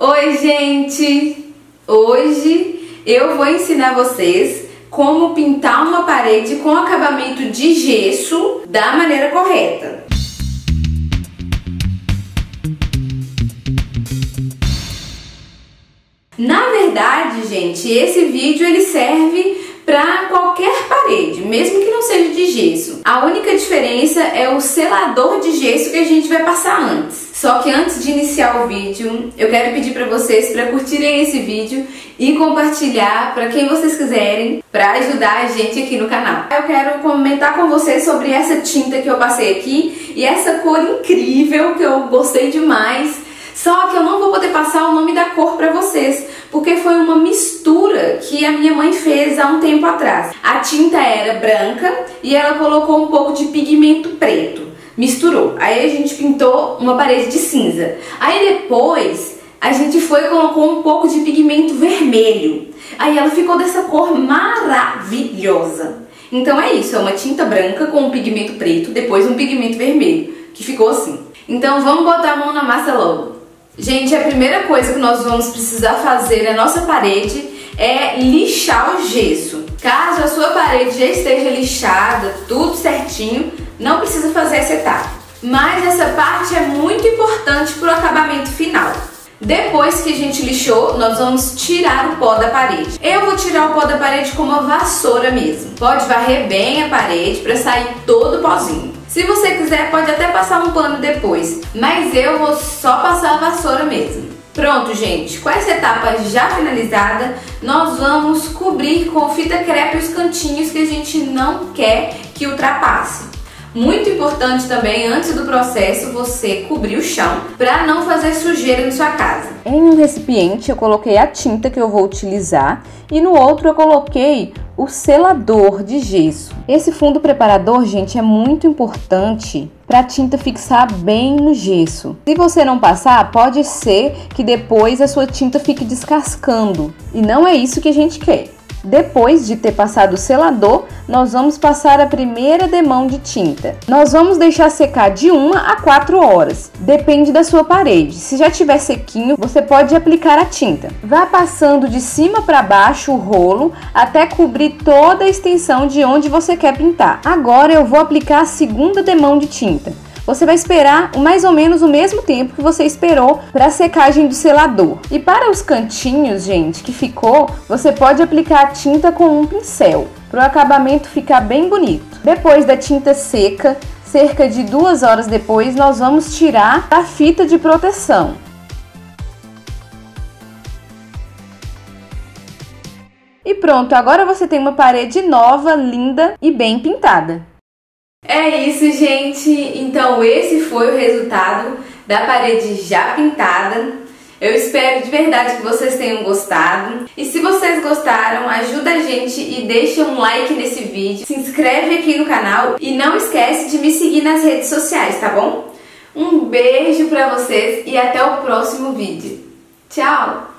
Oi, gente! Hoje eu vou ensinar vocês como pintar uma parede com acabamento de gesso da maneira correta. Na verdade, gente, esse vídeo ele serve para qualquer parede, mesmo que não seja de gesso. A única diferença é o selador de gesso que a gente vai passar antes. Só que antes de iniciar o vídeo, eu quero pedir para vocês para curtirem esse vídeo e compartilhar para quem vocês quiserem, para ajudar a gente aqui no canal. Eu quero comentar com vocês sobre essa tinta que eu passei aqui e essa cor incrível que eu gostei demais. Só que eu não vou poder passar o nome da cor para vocês, porque foi uma mistura que a minha mãe fez há um tempo atrás. A tinta era branca e ela colocou um pouco de pigmento preto. Misturou. Aí a gente pintou uma parede de cinza. Aí depois a gente foi e colocou um pouco de pigmento vermelho. Aí ela ficou dessa cor maravilhosa. Então é isso, é uma tinta branca com um pigmento preto, depois um pigmento vermelho, que ficou assim. Então vamos botar a mão na massa logo. Gente, a primeira coisa que nós vamos precisar fazer na nossa parede é lixar o gesso. Caso a sua parede já esteja lixada, tudo certinho, não precisa fazer essa etapa. Mas essa parte é muito importante para o acabamento final. Depois que a gente lixou, nós vamos tirar o pó da parede. Eu vou tirar o pó da parede com uma vassoura mesmo. Pode varrer bem a parede para sair todo o pozinho. Se você quiser, pode até passar um pano depois, mas eu vou só passar a vassoura mesmo. Pronto, gente, com essa etapa já finalizada, nós vamos cobrir com fita crepe os cantinhos que a gente não quer que ultrapasse. Muito importante também, antes do processo, você cobrir o chão para não fazer sujeira na sua casa. Em um recipiente eu coloquei a tinta que eu vou utilizar e no outro eu coloquei o selador de gesso. Esse fundo preparador, gente, é muito importante para a tinta fixar bem no gesso. Se você não passar, pode ser que depois a sua tinta fique descascando e não é isso que a gente quer. Depois de ter passado o selador, nós vamos passar a primeira demão de tinta. Nós vamos deixar secar de 1 a 4 horas, depende da sua parede. Se já tiver sequinho, você pode aplicar a tinta. Vá passando de cima para baixo o rolo até cobrir toda a extensão de onde você quer pintar. Agora eu vou aplicar a segunda demão de tinta você vai esperar mais ou menos o mesmo tempo que você esperou para a secagem do selador. E para os cantinhos, gente, que ficou, você pode aplicar a tinta com um pincel, para o acabamento ficar bem bonito. Depois da tinta seca, cerca de duas horas depois, nós vamos tirar a fita de proteção. E pronto, agora você tem uma parede nova, linda e bem pintada. É isso, gente. Então, esse foi o resultado da parede já pintada. Eu espero de verdade que vocês tenham gostado. E se vocês gostaram, ajuda a gente e deixa um like nesse vídeo. Se inscreve aqui no canal e não esquece de me seguir nas redes sociais, tá bom? Um beijo pra vocês e até o próximo vídeo. Tchau!